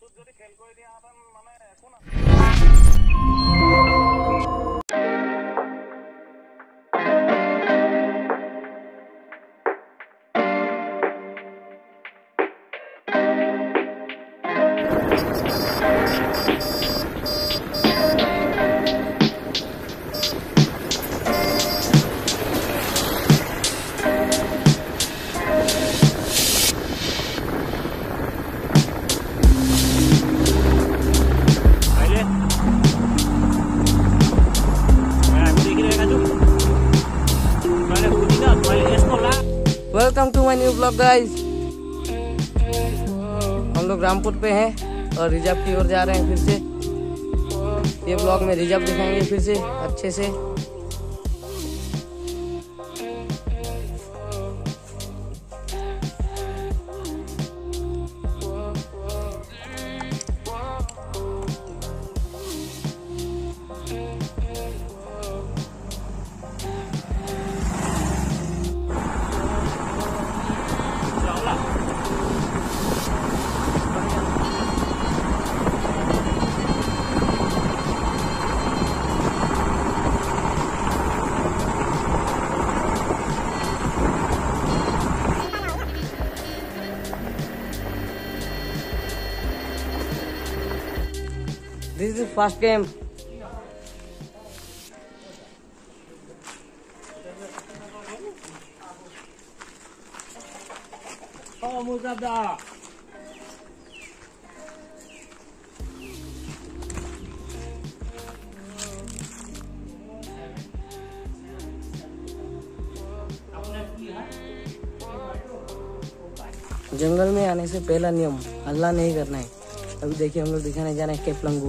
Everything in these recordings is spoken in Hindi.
যদি খেল কৰি দিয়া মানে একো নাছিল welcome to my new blog guys हम लोग रामपुर पे हैं और रिज़र्व की ओर जा रहे हैं फिर से। ये ब्लॉग में रिज़र्व दिखाएँगे फिर से, अच्छे से। This is first game Oh, musab जंगल में आने से पहला नियम हल्ला नहीं करना है। अभी देखिए हम लोग दिखाने जा रहे हैं केपलंग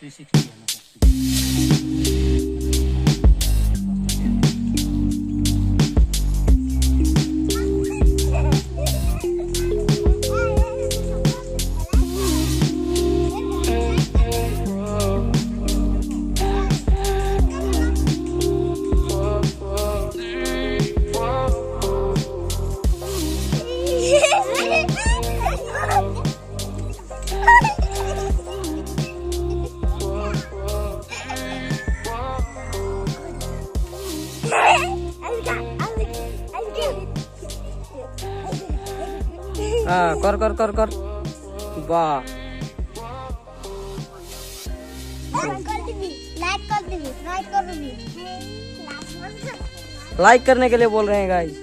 360度の हाँ कर कर कर कर। वाह। लाइक करने के लिए बोल रहे हैं गाइस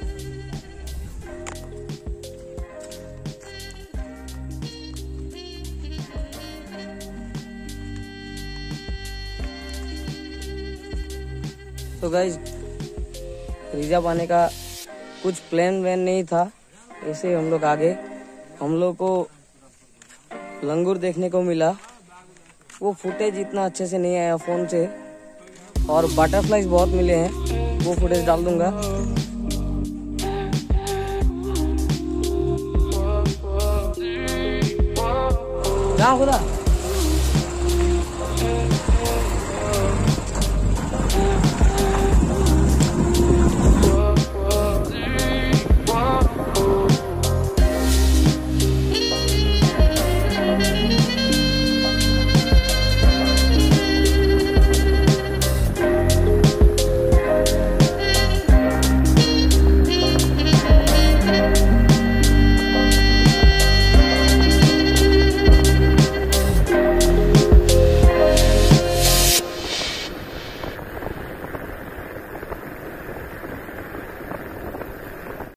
तो गाइस रिज़र्व आने का कुछ प्लान वैन नहीं था। ऐसे हम लोग आगे हम लोग को लंगूर देखने को मिला। वो फुटेज इतना अच्छे से नहीं आया फ़ोन से। और बटरफ्लाई बहुत मिले हैं। वो फुटेज डाल दूँगा। खुदा